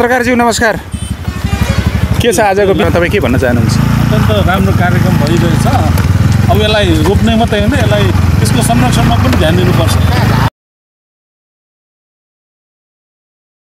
पत्रकारज्यू नमस्कार। के छ आजको तपाईँ के भन्न चाहनुहुन्छ? अत्यन्त राम्रो कार्यक्रम भइरहेछ। अब यसलाई रोप्ने मात्रै होइन यसलाई यसको संरक्षणमा पनि ध्यान दिनुपर्छ।